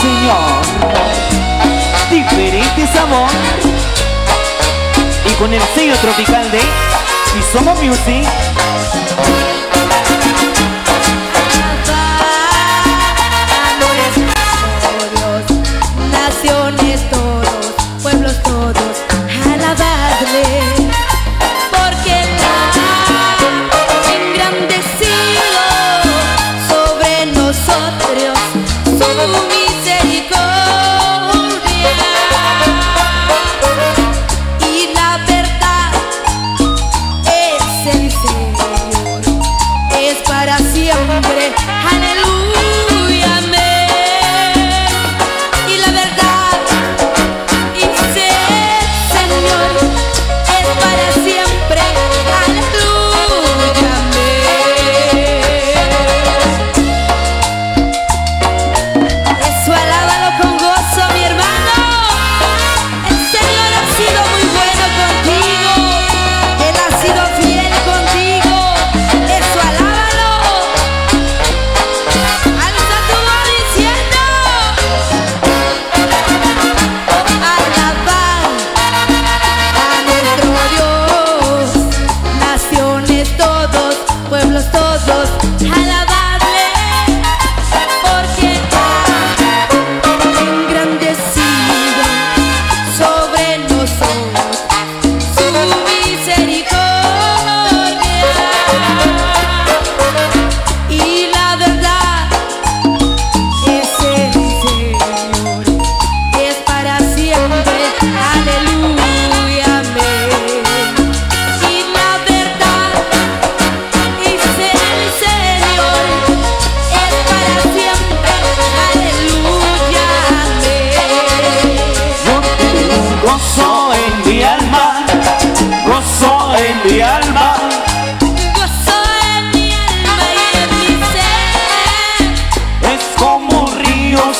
Señor. Diferente sabor. Y con el sello tropical de Somos Music.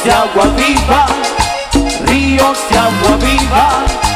De agua viva, ríos de agua viva.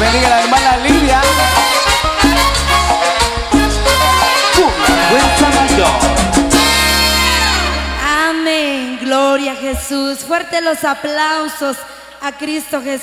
Bendiga la hermana Lidia. Amén. Gloria a Jesús. Fuerte los aplausos a Cristo Jesús.